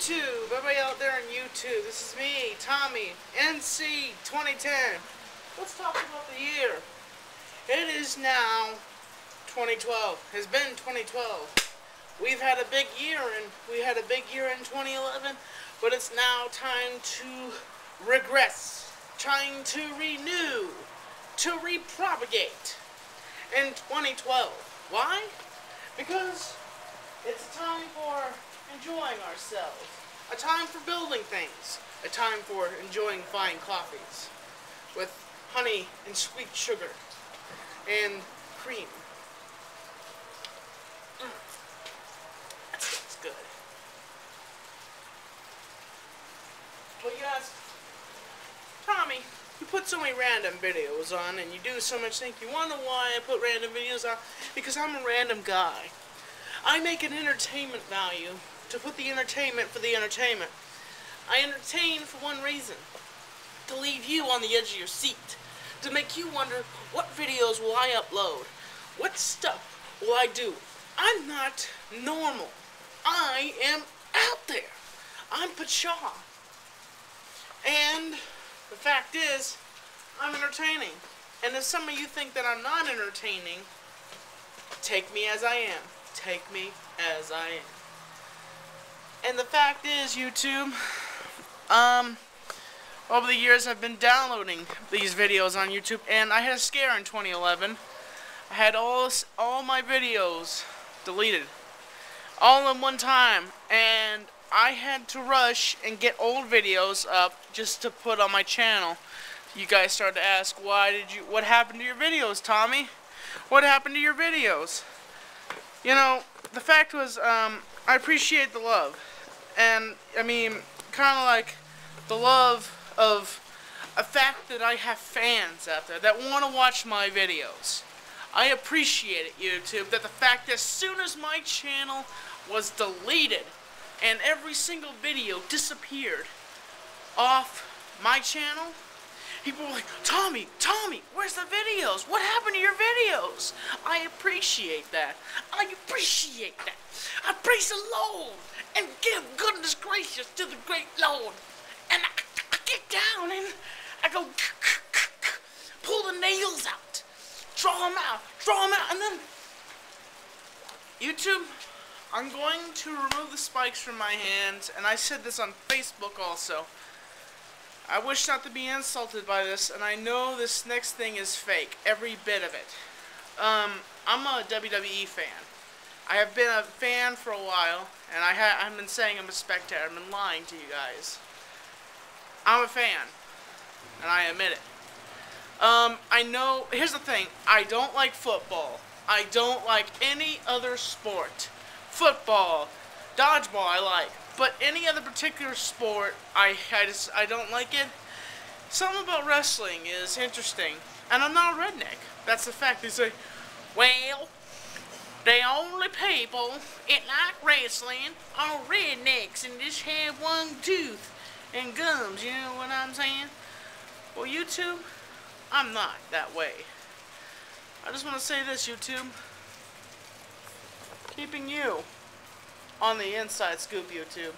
YouTube, everybody out there on YouTube, this is me, Tommy, NC 2010. Let's talk about the year. It is now 2012. It's been 2012. We've had a big year, and we had a big year in 2011, but it's now time to regress, trying to renew, to repropagate in 2012. Why? Because it's time for enjoying ourselves. A time for building things. A time for enjoying fine coffees with honey and sweet sugar and cream. Mm. That smells good. Well, you ask, Tommy, you put so many random videos on and you do so much things. You to why I put random videos on? Because I'm a random guy. I make an entertainment value to put the entertainment for the entertainment. I entertain for one reason. To leave you on the edge of your seat. To make you wonder, what videos will I upload? What stuff will I do? I'm not normal. I am out there. I'm Pacha. And the fact is, I'm entertaining. And if some of you think that I'm not entertaining, take me as I am. Take me as I am. And the fact is, YouTube, um, over the years I've been downloading these videos on YouTube, and I had a scare in 2011. I had all all my videos deleted, all in one time, and I had to rush and get old videos up just to put on my channel. You guys started to ask, why did you? What happened to your videos, Tommy? What happened to your videos? You know, the fact was, um, I appreciate the love and I mean, kind of like the love of a fact that I have fans out there that want to watch my videos. I appreciate it, YouTube, that the fact that as soon as my channel was deleted and every single video disappeared off my channel, people were like, Tommy, Tommy, where's the videos? What happened to your videos? I appreciate that. I appreciate that. I praise the Lord and give goodness gracious to the great Lord. And I, I get down and I go pull the nails out, draw them out, draw them out, and then YouTube, I'm going to remove the spikes from my hands, and I said this on Facebook also. I wish not to be insulted by this, and I know this next thing is fake, every bit of it. Um, I'm a WWE fan. I have been a fan for a while, and I ha I've been saying I'm a spectator. I've been lying to you guys. I'm a fan, and I admit it. Um, I know, here's the thing, I don't like football. I don't like any other sport. Football, dodgeball I like, but any other particular sport, I, I just, I don't like it. Something about wrestling is interesting, and I'm not a redneck. That's the fact. They say, well, the only people that like wrestling are rednecks and just have one tooth and gums, you know what I'm saying? Well, YouTube, I'm not that way. I just want to say this, YouTube. Keeping you on the inside scoop, YouTube.